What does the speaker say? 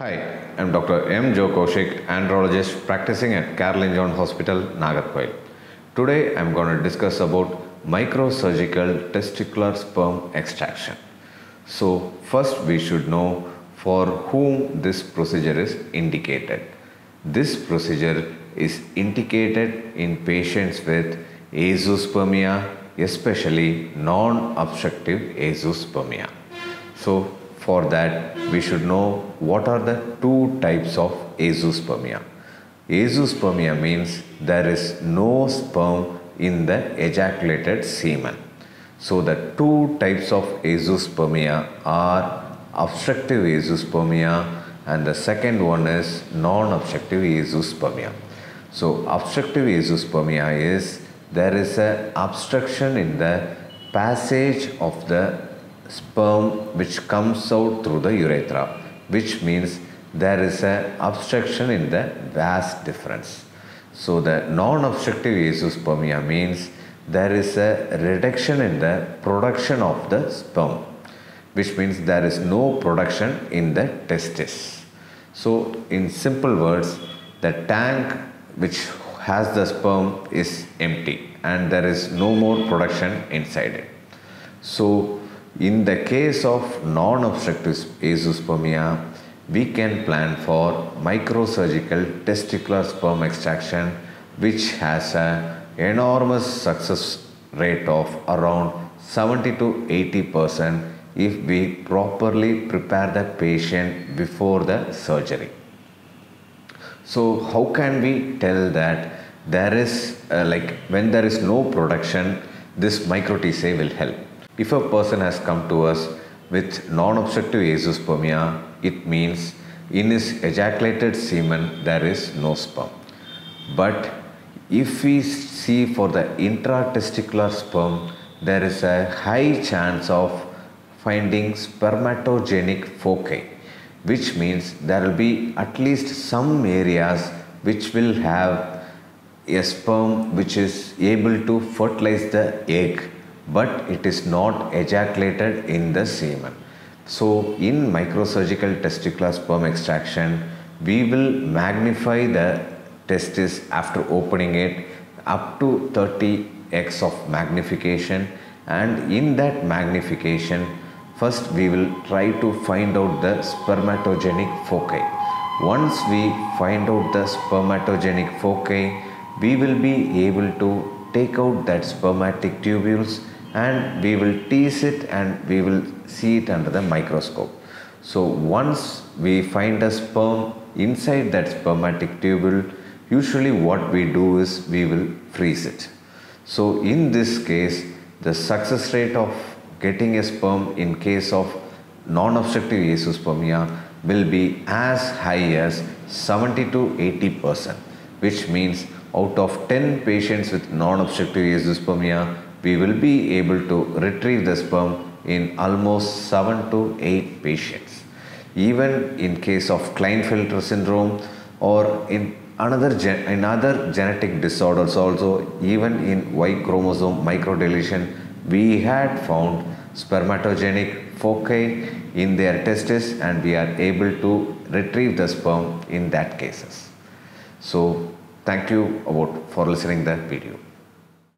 Hi, I'm Dr. M. Joe Kaushik, andrologist practicing at Caroline John Hospital, Nagercoil. Today I'm going to discuss about microsurgical testicular sperm extraction. So first we should know for whom this procedure is indicated. This procedure is indicated in patients with azoospermia, especially non-obstructive azoospermia. So for that we should know what are the two types of azoospermia. Azoospermia means there is no sperm in the ejaculated semen. So the two types of azoospermia are obstructive azoospermia and the second one is non-obstructive azoospermia. So obstructive azoospermia is there is a obstruction in the passage of the sperm which comes out through the urethra which means there is a obstruction in the vas deferens. So the non-obstructive azoospermia means there is a reduction in the production of the sperm which means there is no production in the testis. So in simple words the tank which has the sperm is empty and there is no more production inside it. So in the case of non-obstructive azoospermia, we can plan for microsurgical testicular sperm extraction which has an enormous success rate of around 70 to 80 percent if we properly prepare the patient before the surgery. So how can we tell that there is uh, like when there is no production this micro TESE will help. If a person has come to us with non-obstructive azoospermia, it means in his ejaculated semen there is no sperm. But if we see for the intratesticular sperm, there is a high chance of finding spermatogenic foci, which means there will be at least some areas which will have a sperm which is able to fertilize the egg but it is not ejaculated in the semen. So in microsurgical testicular sperm extraction, we will magnify the testis after opening it up to 30x of magnification and in that magnification first we will try to find out the spermatogenic foci. Once we find out the spermatogenic foci, we will be able to take out that spermatic tubules and we will tease it and we will see it under the microscope. So once we find a sperm inside that spermatic tubule, usually what we do is we will freeze it. So in this case, the success rate of getting a sperm in case of non-obstructive azoospermia will be as high as 70 to 80 percent, which means out of 10 patients with non-obstructive azoospermia, we will be able to retrieve the sperm in almost 7 to 8 patients. Even in case of Klinefelter syndrome or in another in other genetic disorders also even in Y chromosome microdeletion we had found spermatogenic foci in their testes and we are able to retrieve the sperm in that cases. So thank you about for listening the video.